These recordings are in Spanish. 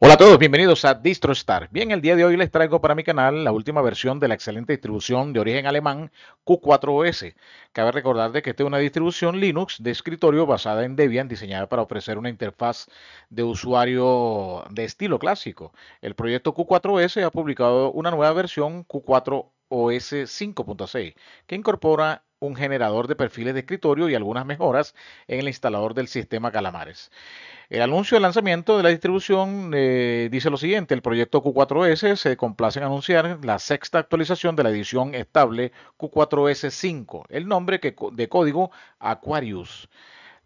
Hola a todos, bienvenidos a DistroStar. Bien, el día de hoy les traigo para mi canal la última versión de la excelente distribución de origen alemán Q4OS. Cabe recordar de que esta es una distribución Linux de escritorio basada en Debian, diseñada para ofrecer una interfaz de usuario de estilo clásico. El proyecto Q4OS ha publicado una nueva versión Q4OS 5.6 que incorpora un generador de perfiles de escritorio y algunas mejoras en el instalador del sistema Calamares. El anuncio de lanzamiento de la distribución eh, dice lo siguiente, el proyecto Q4S se complace en anunciar la sexta actualización de la edición estable Q4S 5, el nombre que, de código Aquarius.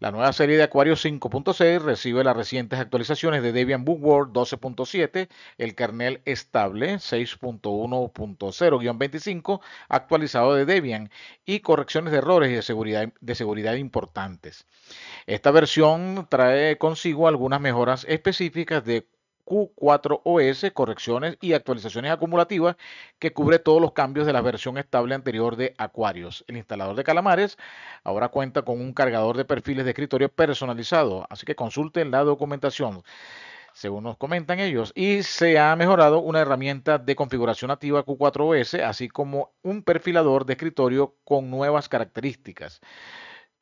La nueva serie de Aquarius 5.6 recibe las recientes actualizaciones de Debian Bookworld 12.7, el kernel estable 6.1.0-25 actualizado de Debian y correcciones de errores de seguridad, de seguridad importantes. Esta versión trae consigo algunas mejoras específicas de Q4OS, correcciones y actualizaciones acumulativas que cubre todos los cambios de la versión estable anterior de Aquarius. El instalador de Calamares ahora cuenta con un cargador de perfiles de escritorio personalizado, así que consulten la documentación según nos comentan ellos, y se ha mejorado una herramienta de configuración nativa Q4OS, así como un perfilador de escritorio con nuevas características.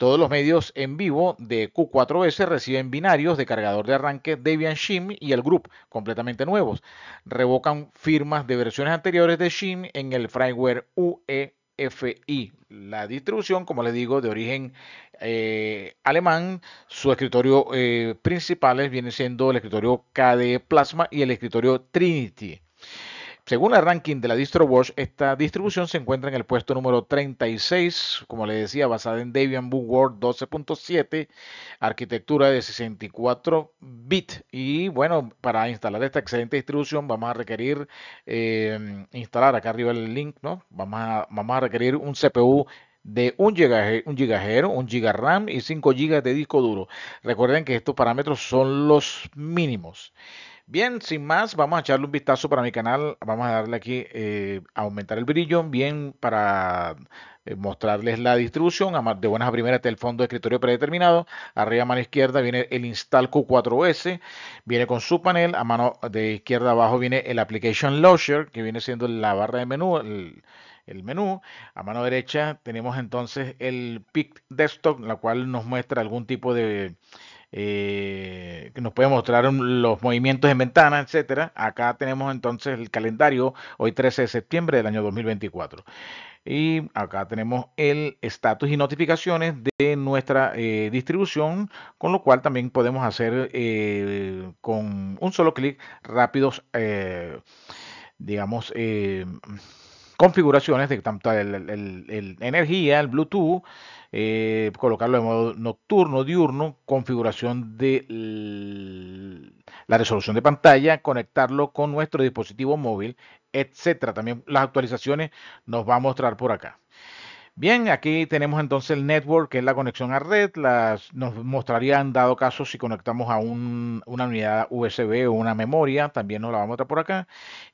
Todos los medios en vivo de Q4S reciben binarios de cargador de arranque Debian Shim y el Group, completamente nuevos. Revocan firmas de versiones anteriores de Shim en el firmware UEFI. La distribución, como les digo, de origen eh, alemán, su escritorio eh, principal viene siendo el escritorio KDE Plasma y el escritorio Trinity. Según el ranking de la DistroWatch, esta distribución se encuentra en el puesto número 36, como le decía, basada en Debian Bookworld 12.7, arquitectura de 64 bit. Y bueno, para instalar esta excelente distribución vamos a requerir eh, instalar acá arriba el link, ¿no? Vamos a, vamos a requerir un CPU de 1 GB, 1 GB, 1 GB RAM y 5 GB de disco duro. Recuerden que estos parámetros son los mínimos. Bien, sin más, vamos a echarle un vistazo para mi canal. Vamos a darle aquí eh, aumentar el brillo, bien para eh, mostrarles la distribución. De buenas a primeras el fondo de escritorio predeterminado. Arriba a mano izquierda viene el Install Q4S. Viene con su panel. A mano de izquierda abajo viene el Application Launcher, que viene siendo la barra de menú, el menú. A mano derecha tenemos entonces el PIC Desktop, la cual nos muestra algún tipo de eh, que nos puede mostrar los movimientos en ventana, etcétera. Acá tenemos entonces el calendario, hoy 13 de septiembre del año 2024. Y acá tenemos el estatus y notificaciones de nuestra eh, distribución, con lo cual también podemos hacer eh, con un solo clic rápidos, digamos, configuraciones de tanto el, energía, el Bluetooth, eh, colocarlo de modo nocturno, diurno, configuración de la resolución de pantalla, conectarlo con nuestro dispositivo móvil, etcétera. También las actualizaciones nos va a mostrar por acá. Bien, aquí tenemos entonces el network, que es la conexión a red. Las, nos mostraría en dado caso si conectamos a una unidad USB o una memoria. También nos la vamos a mostrar por acá.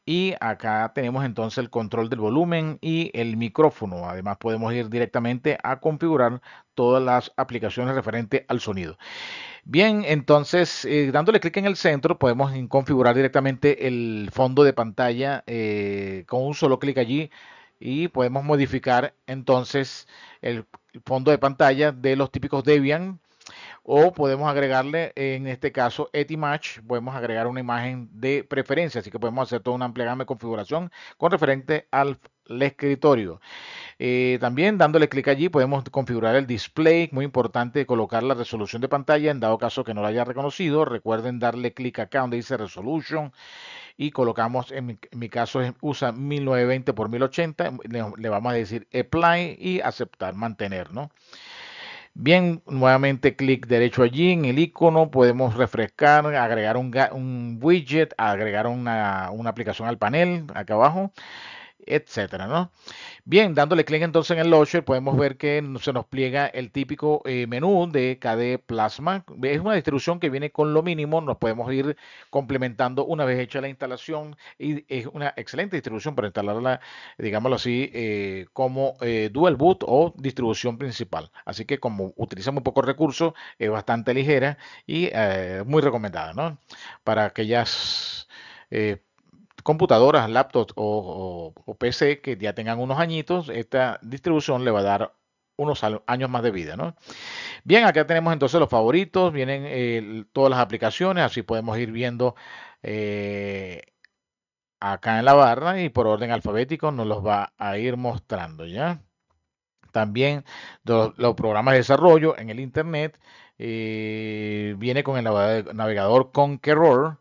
Y acá tenemos entonces el control del volumen y el micrófono. Además podemos ir directamente a configurar todas las aplicaciones referentes al sonido. Bien, entonces eh, dándole clic en el centro podemos configurar directamente el fondo de pantalla eh, con un solo clic allí y podemos modificar entonces el fondo de pantalla de los típicos Debian o podemos agregarle en este caso Etimatch, podemos agregar una imagen de preferencia, así que podemos hacer toda una amplia gama de configuración con referente al escritorio. Eh, también dándole clic allí podemos configurar el display, muy importante colocar la resolución de pantalla en dado caso que no la haya reconocido. Recuerden darle clic acá donde dice resolution y colocamos, en mi, caso usa 1920 por 1080, le, vamos a decir apply y aceptar, mantener, ¿no? Bien, nuevamente clic derecho allí en el icono, podemos refrescar, agregar un, widget, agregar una, una, aplicación al panel acá abajo, etcétera, ¿no? Bien, dándole clic entonces en el launcher, podemos ver que se nos pliega el típico eh, menú de KDE Plasma. Es una distribución que viene con lo mínimo, nos podemos ir complementando una vez hecha la instalación y es una excelente distribución para instalarla, digámoslo así, eh, como eh, dual boot o distribución principal. Así que como utiliza muy pocos recursos, es bastante ligera y muy recomendada, ¿no? Para aquellas computadoras, laptops o, PC que ya tengan unos añitos, esta distribución le va a dar unos años más de vida, ¿no? Bien, acá tenemos entonces los favoritos, vienen eh, todas las aplicaciones, así podemos ir viendo eh, acá en la barra y por orden alfabético nos los va a ir mostrando, ¿ya? También los, programas de desarrollo en el Internet eh, viene con el navegador Conqueror,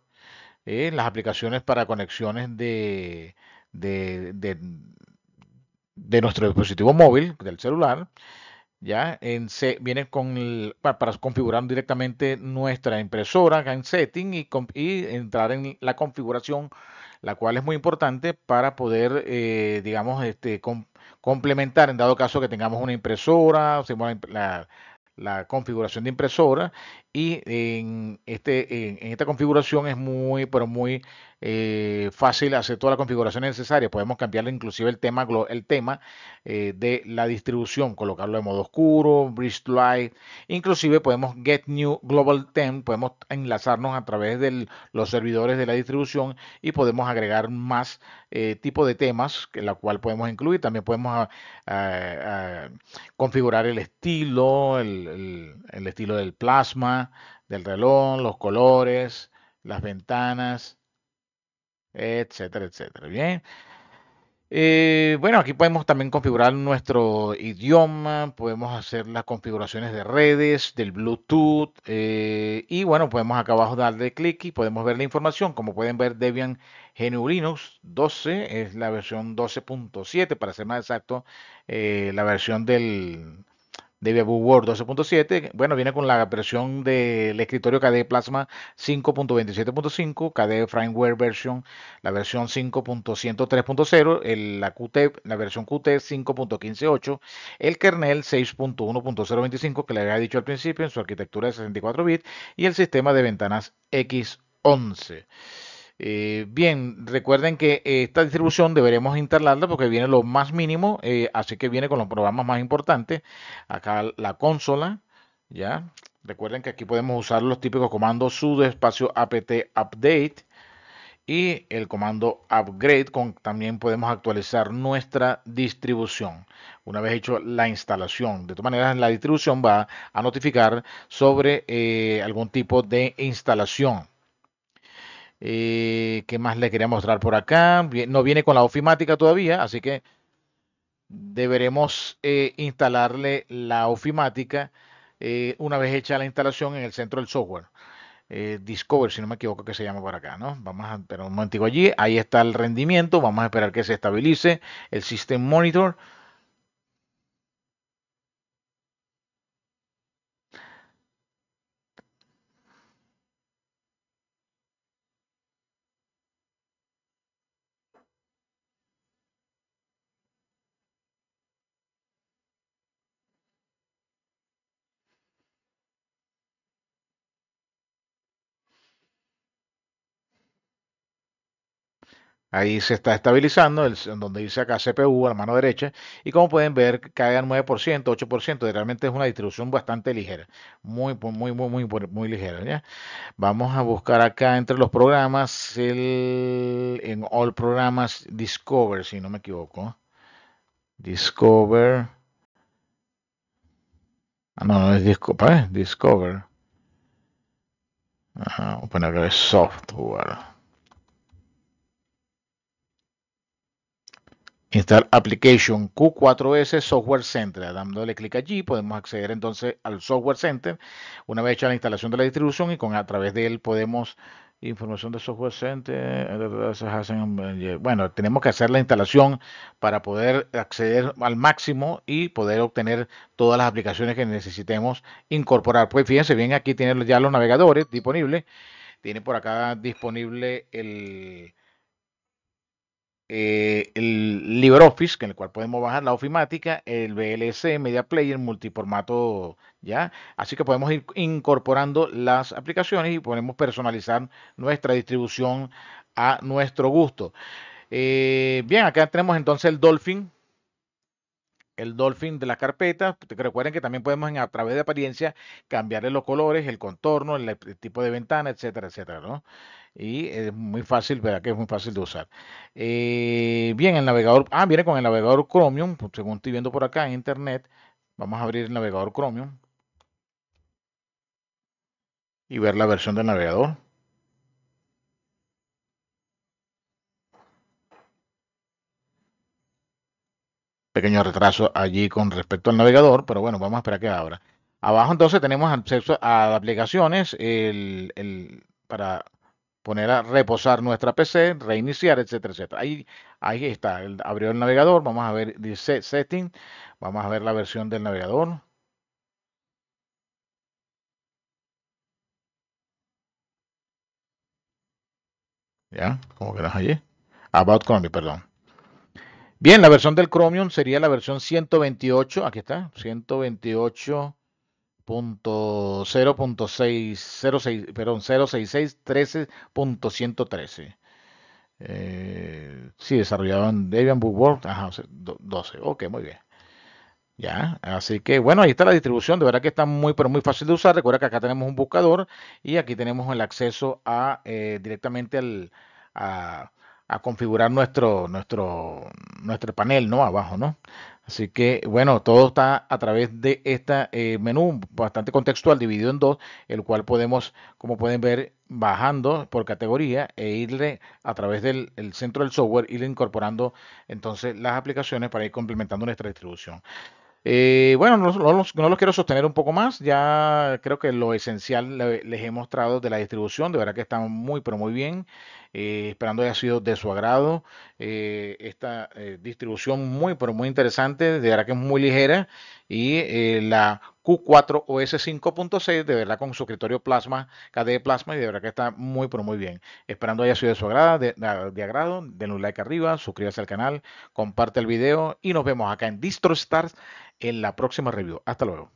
eh, las aplicaciones para conexiones de, de, de, nuestro dispositivo móvil, del celular. Ya en viene con para, configurar directamente nuestra impresora en setting y, y, entrar en la configuración, la cual es muy importante para poder, eh, digamos, este, complementar en dado caso que tengamos una impresora, la, la configuración de impresora y en, este, en, esta configuración es muy, pero muy eh, fácil hacer toda la configuración necesaria. Podemos cambiarle inclusive el tema, el tema eh, de la distribución, colocarlo de modo oscuro, bridge light. Inclusive podemos get new global theme, podemos enlazarnos a través de los servidores de la distribución y podemos agregar más eh, tipo de temas, que la cual podemos incluir. También podemos ah, ah, ah, configurar el estilo, el estilo del plasma del reloj, los colores, las ventanas, etcétera, etcétera. Bien. Eh, bueno, aquí podemos también configurar nuestro idioma, podemos hacer las configuraciones de redes, del Bluetooth eh, y bueno, podemos acá abajo darle clic y podemos ver la información. Como pueden ver, Debian GNU Linux 12 es la versión 12.7 para ser más exacto, eh, la versión del de Word 12.7, bueno, viene con la versión del escritorio KDE Plasma 5.27.5, KDE Firmware Version, la versión 5.103.0, la QT, la versión Qt 5.15.8, el kernel 6.1.025 que le había dicho al principio en su arquitectura de 64 bits y el sistema de ventanas X11. Eh, bien, recuerden que esta distribución deberemos instalarla porque viene lo más mínimo, eh, así que viene con los programas más importantes. Acá la consola, ¿ya? Recuerden que aquí podemos usar los típicos comandos sudo espacio apt update y el comando upgrade. Con, también podemos actualizar nuestra distribución una vez hecho la instalación. De todas maneras, la distribución va a notificar sobre eh, algún tipo de instalación. Eh, ¿Qué más le quería mostrar por acá? No viene con la ofimática todavía, así que deberemos eh, instalarle la ofimática eh, una vez hecha la instalación en el centro del software. Discover, si no me equivoco, que se llama por acá, ¿no? Vamos a esperar un momentico allí. Ahí está el rendimiento. Vamos a esperar que se estabilice el System Monitor. Ahí se está estabilizando, el, donde dice acá CPU a la mano derecha. Y como pueden ver, cae al 9%, 8%. Realmente es una distribución bastante ligera. Muy, muy, muy, muy, muy ligera. ¿ya? Vamos a buscar acá entre los programas, el, en All Programas Discover, si no me equivoco. Discover. Ah, no, no es Discover. Discover. Ajá, software. Install Application Q4S Software Center. Dándole clic allí podemos acceder entonces al Software Center una vez hecha la instalación de la distribución y con a través de él podemos información de Software Center. Bueno, tenemos que hacer la instalación para poder acceder al máximo y poder obtener todas las aplicaciones que necesitemos incorporar. Pues fíjense bien, aquí tiene ya los navegadores disponibles. Tiene por acá disponible el eh, el LibreOffice, en el cual podemos bajar la ofimática, el VLC, Media Player, multiformato, ¿ya? Así que podemos ir incorporando las aplicaciones y podemos personalizar nuestra distribución a nuestro gusto. Eh, bien, acá tenemos entonces el Dolphin, el Dolphin de la carpeta. Recuerden que también podemos a través de apariencia cambiarle los colores, el contorno, el, tipo de ventana, etcétera, etcétera, ¿no? Y es muy fácil, ¿verdad? Que es muy fácil de usar. Eh, bien, el navegador, ah, viene con el navegador Chromium, según estoy viendo por acá en internet. Vamos a abrir el navegador Chromium y ver la versión del navegador. Pequeño retraso allí con respecto al navegador, pero bueno, vamos a esperar que abra. Abajo entonces tenemos acceso a aplicaciones para poner a reposar nuestra PC, reiniciar, etcétera, etcétera. Ahí, ahí está, abrió el navegador, vamos a ver dice setting, vamos a ver la versión del navegador. ¿Ya? ¿Cómo quedas allí? About Chrome, perdón. Bien, la versión del Chromium sería la versión 128, aquí está, 128.0.6, perdón, 06613.113. Eh, sí, desarrollado en Debian Bookworld, ajá, 12, ok, muy bien. Ya, así que bueno, ahí está la distribución, de verdad que está muy, pero muy fácil de usar. Recuerda que acá tenemos un buscador y aquí tenemos el acceso a eh, directamente al, a configurar nuestro, nuestro, nuestro panel, ¿no? Abajo, ¿no? Así que, bueno, todo está a través de este menú bastante contextual, dividido en dos, el cual podemos, como pueden ver, bajando por categoría e irle a través del centro del software, ir incorporando entonces las aplicaciones para ir complementando nuestra distribución. Eh, bueno, no, los, quiero sostener un poco más. Ya creo que lo esencial les he mostrado de la distribución. De verdad que está muy, pero muy bien. Eh, esperando haya sido de su agrado. Eh, esta distribución muy, pero muy interesante. De verdad que es muy ligera. Y la Q4 OS 5.6, de verdad con su escritorio Plasma, KDE Plasma. Y de verdad que está muy, pero muy bien. Esperando haya sido de su agrado. De, de agrado denle un like arriba. Suscríbase al canal. Comparte el video. Y nos vemos acá en DistroStars en la próxima review. Hasta luego.